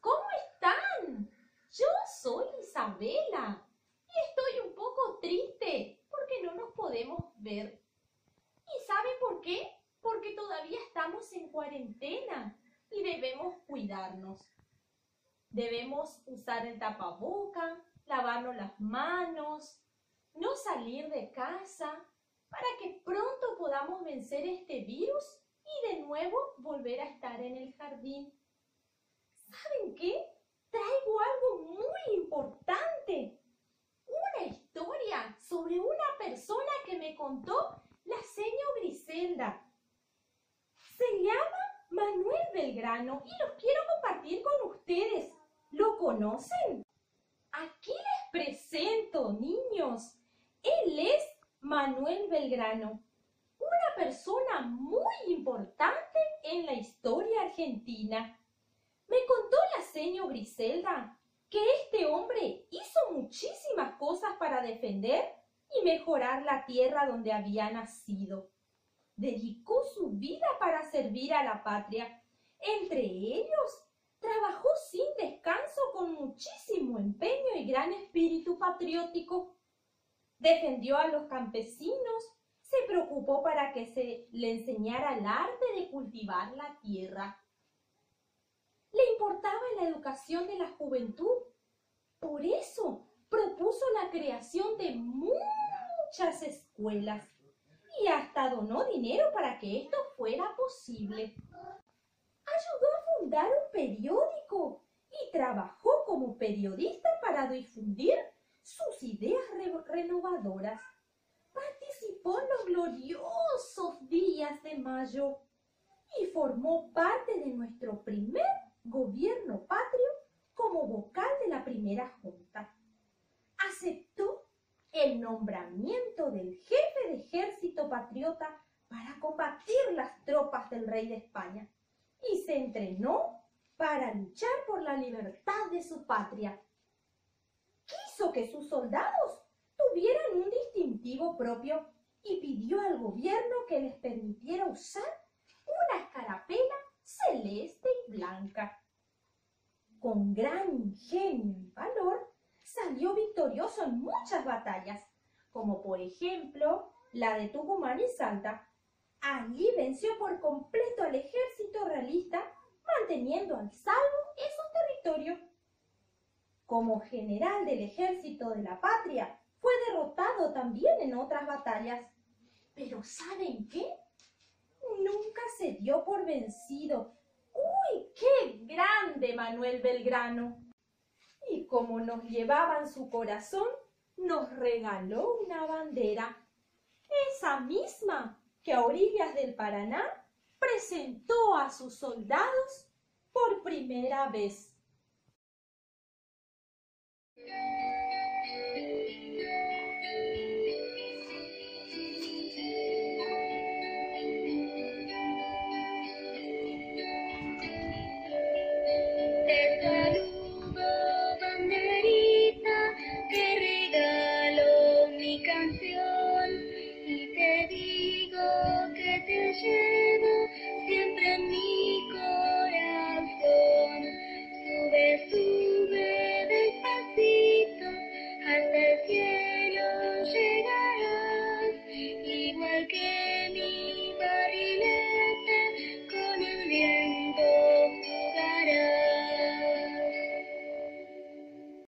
¿Cómo están? Yo soy Isabela y estoy un poco triste podemos ver. ¿Y saben por qué? Porque todavía estamos en cuarentena y debemos cuidarnos. Debemos usar el tapaboca, lavarnos las manos, no salir de casa para que pronto podamos vencer este virus y de nuevo volver a estar en el jardín. ¿Saben qué? Traigo algo muy importante. Historia sobre una persona que me contó la señora Griselda. Se llama Manuel Belgrano y los quiero compartir con ustedes. ¿Lo conocen? Aquí les presento, niños. Él es Manuel Belgrano, una persona muy importante en la historia argentina. Me contó la señora Griselda que este hombre hizo muchísimas cosas para defender y mejorar la tierra donde había nacido. Dedicó su vida para servir a la patria. Entre ellos, trabajó sin descanso con muchísimo empeño y gran espíritu patriótico. Defendió a los campesinos, se preocupó para que se le enseñara el arte de cultivar la tierra. Le importaba la educación de la juventud. Por eso propuso la creación de muchas escuelas y hasta donó dinero para que esto fuera posible. Ayudó a fundar un periódico y trabajó como periodista para difundir sus ideas renovadoras. Participó en los gloriosos días de mayo y formó parte de nuestro primer gobierno patrio como vocal de la primera junta. Aceptó el nombramiento del jefe de ejército patriota para combatir las tropas del rey de España y se entrenó para luchar por la libertad de su patria. Quiso que sus soldados tuvieran un distintivo propio y pidió al gobierno que les permitiera usar una escarapela celeste y blanca. Con gran ingenio y valor, salió victorioso en muchas batallas, como por ejemplo la de Tucumán y Salta. Allí venció por completo al ejército realista, manteniendo al salvo esos territorios. Como general del ejército de la patria, fue derrotado también en otras batallas. Pero ¿saben qué? Nunca se dio por vencido. ¡Uy, qué grande Manuel Belgrano! y como nos llevaba en su corazón, nos regaló una bandera, esa misma que a orillas del Paraná presentó a sus soldados por primera vez.